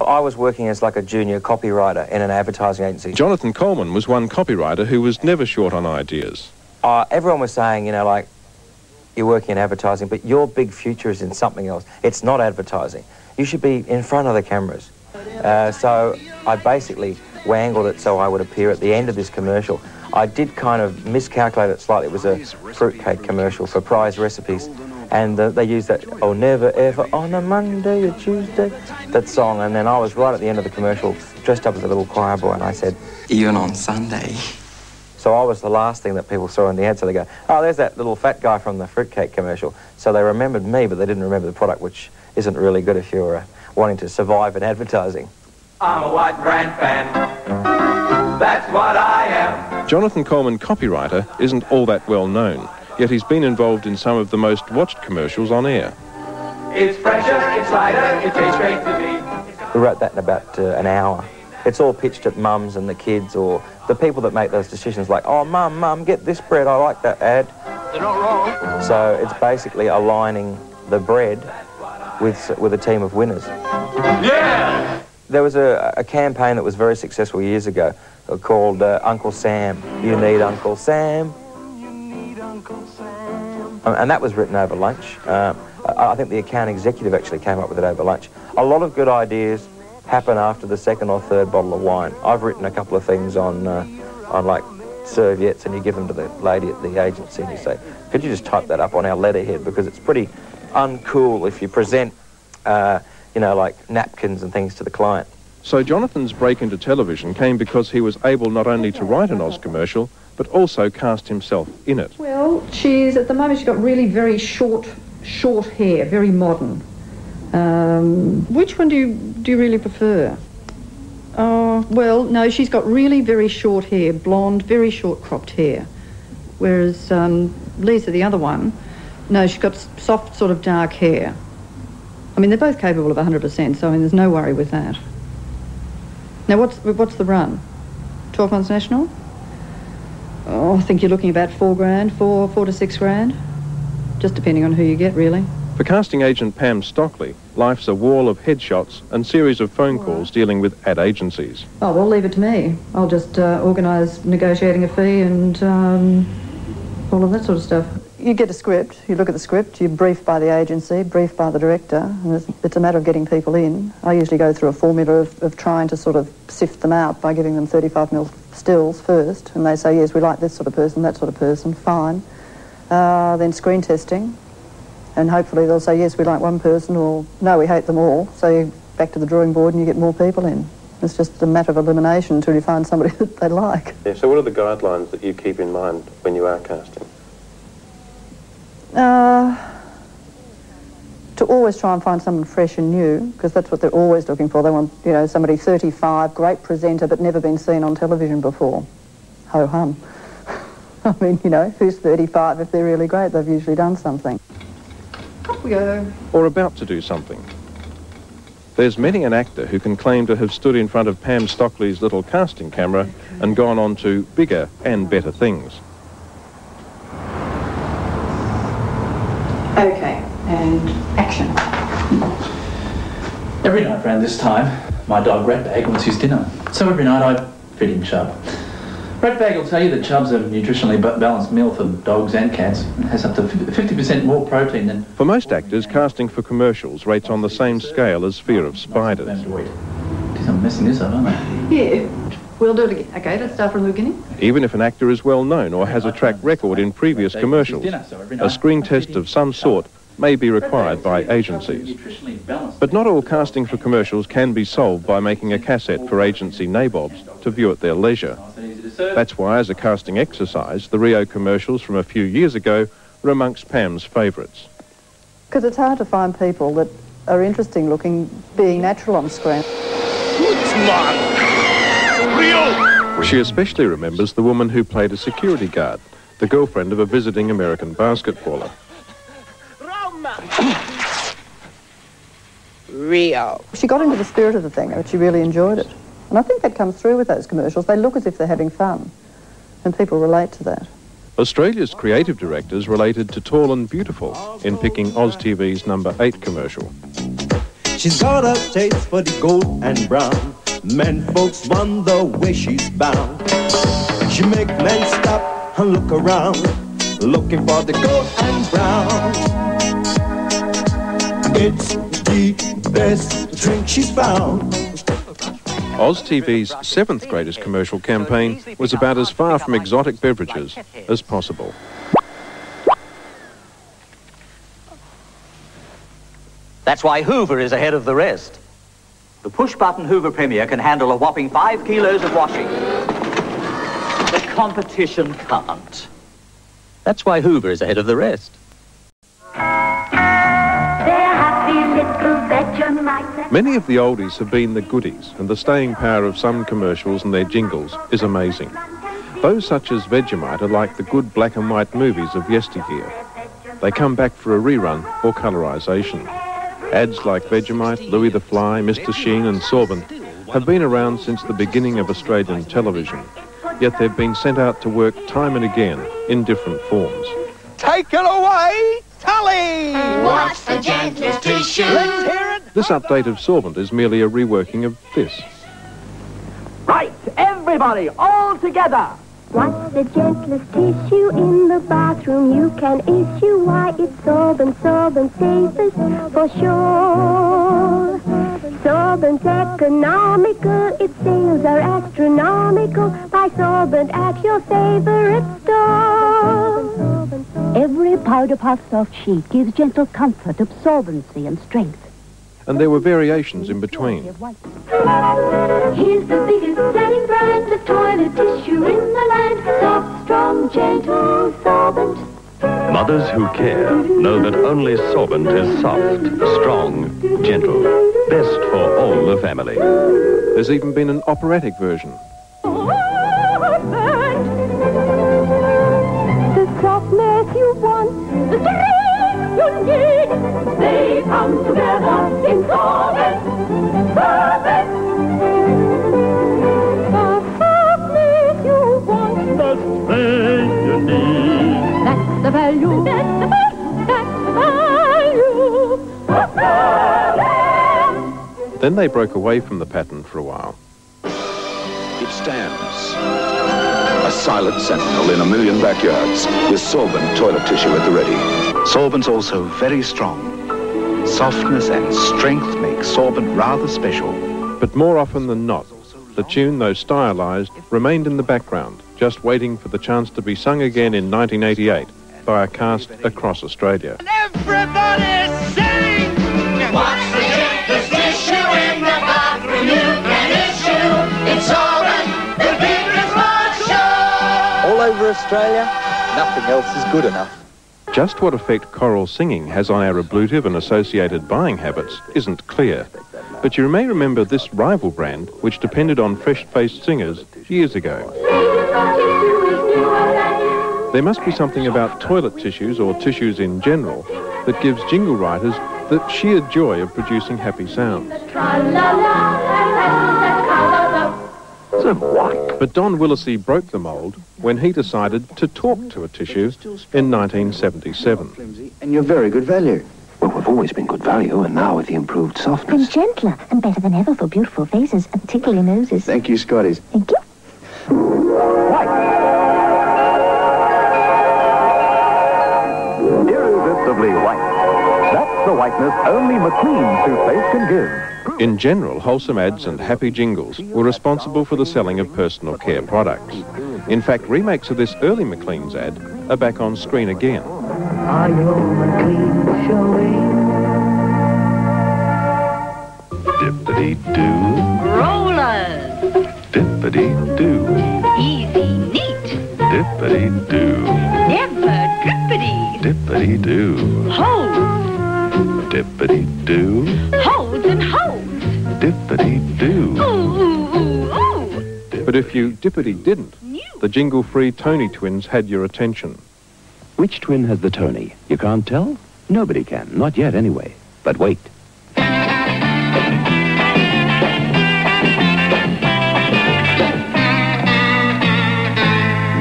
I was working as like a junior copywriter in an advertising agency. Jonathan Coleman was one copywriter who was never short on ideas. Uh, everyone was saying, you know, like, you're working in advertising, but your big future is in something else. It's not advertising. You should be in front of the cameras. Uh, so I basically wangled it so I would appear at the end of this commercial. I did kind of miscalculate it slightly. It was a fruitcake commercial for prize recipes. And uh, they used that, oh, never ever on a Monday or Tuesday, that song. And then I was right at the end of the commercial, dressed up as a little choir boy, and I said, Even on Sunday. so I was the last thing that people saw in the ad. So they go, oh, there's that little fat guy from the fruitcake commercial. So they remembered me, but they didn't remember the product, which isn't really good if you're uh, wanting to survive in advertising. I'm a white brand fan. That's what I am. Jonathan Coleman, copywriter, isn't all that well known, yet he's been involved in some of the most watched commercials on air. It's fresher, it's lighter, it tastes great to me. We wrote that in about uh, an hour. It's all pitched at mums and the kids or the people that make those decisions like, oh, mum, mum, get this bread, I like that ad. They're not wrong. So it's basically aligning the bread with, with a team of winners. Yeah! There was a, a campaign that was very successful years ago called uh, Uncle Sam. You need Uncle Sam. And that was written over lunch. I I think the account executive actually came up with it over lunch. A lot of good ideas happen after the second or third bottle of wine. I've written a couple of things on, uh, on like serviettes and you give them to the lady at the agency and you say, could you just type that up on our letterhead because it's pretty uncool if you present, uh, you know, like napkins and things to the client. So Jonathan's break into television came because he was able not only to write an Oz commercial, but also cast himself in it. Well, she's at the moment she's got really very short, short hair, very modern. Um, which one do you do you really prefer? Oh, well, no, she's got really very short hair, blonde, very short cropped hair. Whereas um, Lisa, the other one, no, she's got soft, sort of dark hair. I mean, they're both capable of 100%, so I mean, there's no worry with that. Now, what's what's the run? 12 months national? Oh, I think you're looking about four grand, four, four to six grand. Just depending on who you get, really. For casting agent Pam Stockley, life's a wall of headshots and series of phone calls dealing with ad agencies. Oh, well, leave it to me. I'll just uh, organise negotiating a fee and um, all of that sort of stuff. You get a script, you look at the script, you're briefed by the agency, briefed by the director, and it's, it's a matter of getting people in. I usually go through a formula of, of trying to sort of sift them out by giving them 35 mil stills first, and they say, yes, we like this sort of person, that sort of person, fine. Uh, then screen testing, and hopefully they'll say, yes, we like one person, or no, we hate them all. So you back to the drawing board and you get more people in. It's just a matter of elimination until you find somebody that they like. Yeah, so what are the guidelines that you keep in mind when you are casting? Uh, to always try and find someone fresh and new, because that's what they're always looking for. They want, you know, somebody 35, great presenter, but never been seen on television before. Ho hum. I mean, you know, who's 35 if they're really great? They've usually done something. Up we go. Or about to do something? There's many an actor who can claim to have stood in front of Pam Stockley's little casting camera and gone on to bigger and better things. Okay, and action. Every night around this time, my dog Ratbag wants his dinner. So every night I feed him chub. Ratbag will tell you that chub's a nutritionally balanced meal for dogs and cats and has up to 50% more protein than For most actors, casting for commercials rates on the same scale as fear of spiders. them to eat. Geez, I'm messing this up, aren't I? Yeah, we'll do it again. Okay, let's start from the beginning. Even if an actor is well known or has a track record in previous commercials, a screen test of some sort may be required by agencies. But not all casting for commercials can be solved by making a cassette for agency nabobs to view at their leisure. Nice and easy to serve. That's why, as a casting exercise, the Rio commercials from a few years ago were amongst Pam's favourites. Because it's hard to find people that are interesting looking, being natural on screen. Rio! She especially remembers the woman who played a security guard, the girlfriend of a visiting American basketballer. Rio. She got into the spirit of the thing, but she really enjoyed it. And I think that comes through with those commercials. They look as if they're having fun, and people relate to that. Australia's creative directors related to Tall and Beautiful in picking Oz TV's number 8 commercial. She's got a taste for the gold and brown. Men folks wonder where she's bound. She make men stop and look around, looking for the gold and brown. It's the best drink she's found. Oz TV's seventh greatest commercial campaign was about as far from exotic beverages as possible. That's why Hoover is ahead of the rest. The push-button Hoover Premier can handle a whopping five kilos of washing. The competition can't. That's why Hoover is ahead of the rest. Many of the oldies have been the goodies, and the staying power of some commercials and their jingles is amazing. Those such as Vegemite are like the good black and white movies of yesteryear. They come back for a rerun or colorisation. Ads like Vegemite, Louis the Fly, Mr Sheen and Sorbent have been around since the beginning of Australian television, yet they've been sent out to work time and again in different forms. Take it away, Tully! What's the gentlest tissue? Let's hear it! This update of Sorbent is merely a reworking of this. Right, everybody, all together! What's the gentlest tissue in the bathroom you can issue? Why, it's Sorbent, Sorbent safest for sure. Sorbent's economical, its sales are astronomical. Buy Sorbent at your favorite store. Every powder puff soft sheet gives gentle comfort, absorbency and strength. And there were variations in between. Here's the biggest selling brand of toilet tissue in the land. Soft, strong, gentle Sorbent. Mothers who care know that only Sorbent is soft, strong, gentle. Best for all the family. There's even been an operatic version. Then they broke away from the pattern for a while. It stands. A silent sentinel in a million backyards with Sorbent toilet tissue at the ready. Sorbent's also very strong. Softness and strength make Sorbent rather special. But more often than not, the tune, though stylized, remained in the background, just waiting for the chance to be sung again in 1988 by a cast across Australia. Australia, nothing else is good enough. Just what effect choral singing has on our ablutive and associated buying habits isn't clear. But you may remember this rival brand, which depended on fresh-faced singers years ago. There must be something about toilet tissues or tissues in general that gives jingle writers the sheer joy of producing happy sounds. But Don Willisey broke the mould when he decided to talk to a tissue in 1977. And you're very good value. Well, we've always been good value, and now with the improved softness. And gentler and better than ever for beautiful faces and tickly noses. Thank you, Scotties. Thank you. That's the whiteness only Macleans toothpaste can give. In general, wholesome ads and happy jingles were responsible for the selling of personal care products. In fact, remakes of this early Macleans ad are back on screen again. Are you McLean showing? Dippity-doo, Rollers. dippity-doo, Easy, neat. dippity-doo, Never drippity. dippity-doo, Hold. Dippity-doo, Holds and holds. dippity-doo. Ooh, ooh, ooh, ooh. But if you dippity didn't, the jingle-free Toni twins had your attention. Which twin has the Toni? You can't tell? Nobody can. Not yet, anyway. But wait.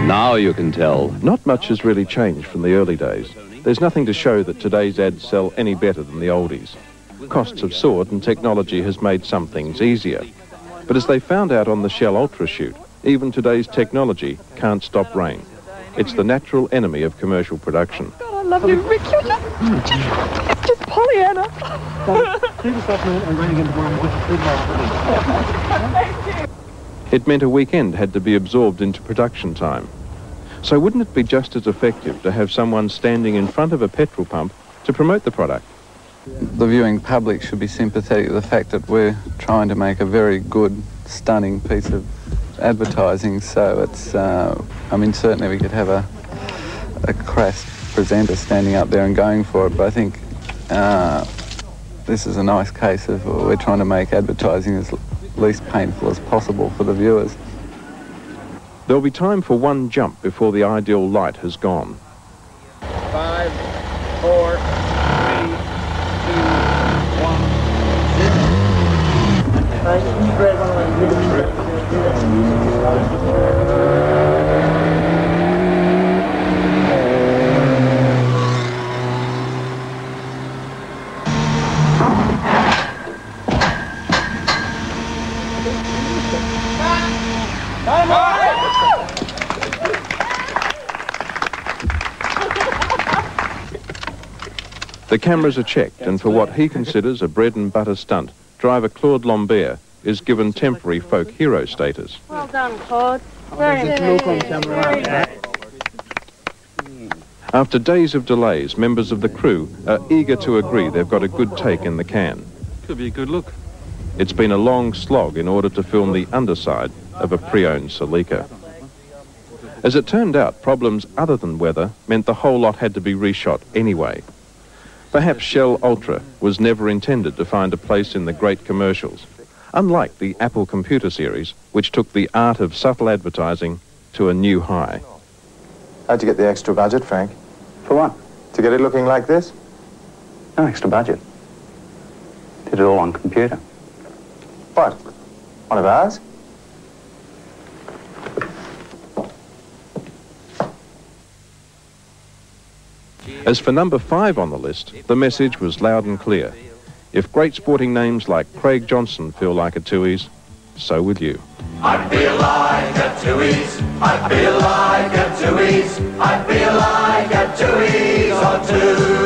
Now you can tell. Not much has really changed from the early days. There's nothing to show that today's ads sell any better than the oldies. Costs have soared and technology has made some things easier. But as they found out on the Shell Ultra shoot, even today's technology can't stop rain. It's the natural enemy of commercial production. God, I love you, Rick. You're just, it's just Pollyanna. It meant a weekend had to be absorbed into production time. So wouldn't it be just as effective to have someone standing in front of a petrol pump to promote the product? The viewing public should be sympathetic to the fact that we're trying to make a very good, stunning piece of advertising. So it's, uh, I mean, certainly we could have a, a crass presenter standing up there and going for it, but I think uh, this is a nice case of we're trying to make advertising as least painful as possible for the viewers. There'll be time for one jump before the ideal light has gone. Five, four, three, two, one, The cameras are checked, and for what he considers a bread and butter stunt, driver Claude Lambert is given temporary folk hero status. Well done, Claude. Very good. After days of delays, members of the crew are eager to agree they've got a good take in the can. Could be a good look. It's been a long slog in order to film the underside of a pre-owned Celica. As it turned out, problems other than weather meant the whole lot had to be reshot anyway. Perhaps Shell Ultra was never intended to find a place in the great commercials, unlike the Apple computer series, which took the art of subtle advertising to a new high. How'd you get the extra budget, Frank? For what? To get it looking like this? No extra budget. Did it all on computer. What? One of ours? As for number five on the list, the message was loud and clear. If great sporting names like Craig Johnson feel like a Tooheys, so will you. I feel like a Tooheys. I feel like a Tooheys. I feel like a Tooheys or two.